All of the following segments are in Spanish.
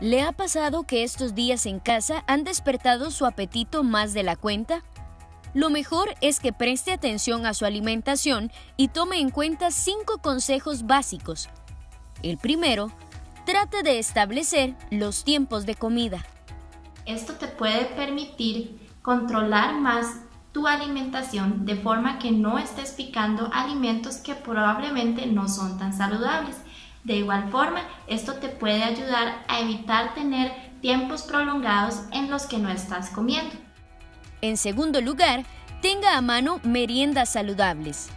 ¿Le ha pasado que estos días en casa han despertado su apetito más de la cuenta? Lo mejor es que preste atención a su alimentación y tome en cuenta cinco consejos básicos. El primero, trate de establecer los tiempos de comida. Esto te puede permitir controlar más tu alimentación de forma que no estés picando alimentos que probablemente no son tan saludables de igual forma, esto te puede ayudar a evitar tener tiempos prolongados en los que no estás comiendo. En segundo lugar, tenga a mano meriendas saludables.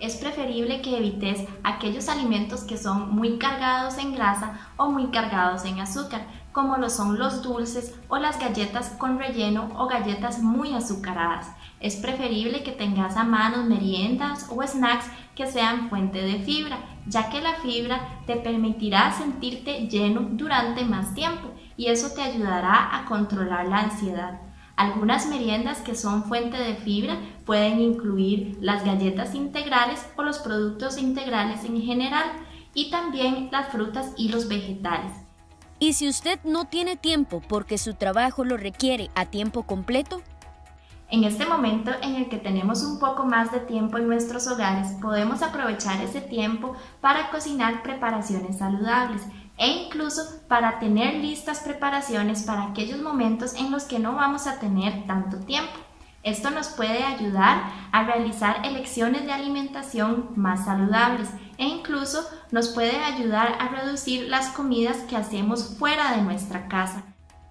Es preferible que evites aquellos alimentos que son muy cargados en grasa o muy cargados en azúcar, como lo son los dulces o las galletas con relleno o galletas muy azucaradas. Es preferible que tengas a mano meriendas o snacks que sean fuente de fibra, ya que la fibra te permitirá sentirte lleno durante más tiempo y eso te ayudará a controlar la ansiedad. Algunas meriendas que son fuente de fibra pueden incluir las galletas integrales o los productos integrales en general y también las frutas y los vegetales. Y si usted no tiene tiempo porque su trabajo lo requiere a tiempo completo, en este momento en el que tenemos un poco más de tiempo en nuestros hogares, podemos aprovechar ese tiempo para cocinar preparaciones saludables e incluso para tener listas preparaciones para aquellos momentos en los que no vamos a tener tanto tiempo. Esto nos puede ayudar a realizar elecciones de alimentación más saludables e incluso nos puede ayudar a reducir las comidas que hacemos fuera de nuestra casa.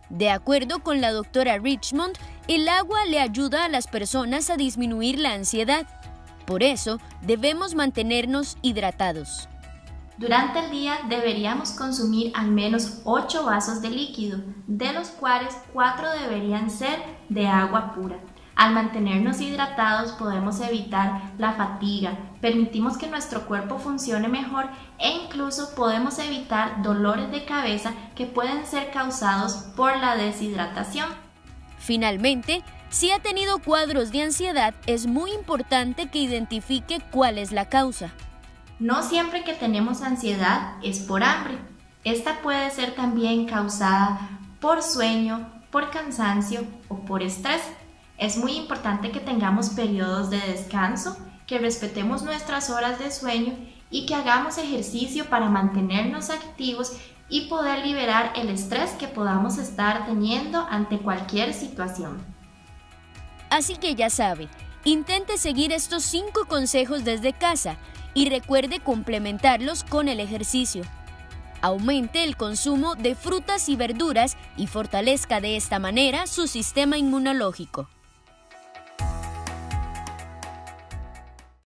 De acuerdo con la doctora Richmond, el agua le ayuda a las personas a disminuir la ansiedad. Por eso, debemos mantenernos hidratados. Durante el día deberíamos consumir al menos 8 vasos de líquido, de los cuales 4 deberían ser de agua pura. Al mantenernos hidratados podemos evitar la fatiga, permitimos que nuestro cuerpo funcione mejor e incluso podemos evitar dolores de cabeza que pueden ser causados por la deshidratación. Finalmente, si ha tenido cuadros de ansiedad, es muy importante que identifique cuál es la causa. No siempre que tenemos ansiedad es por hambre. Esta puede ser también causada por sueño, por cansancio o por estrés. Es muy importante que tengamos periodos de descanso, que respetemos nuestras horas de sueño y que hagamos ejercicio para mantenernos activos y poder liberar el estrés que podamos estar teniendo ante cualquier situación. Así que ya sabe, intente seguir estos cinco consejos desde casa y recuerde complementarlos con el ejercicio. Aumente el consumo de frutas y verduras y fortalezca de esta manera su sistema inmunológico.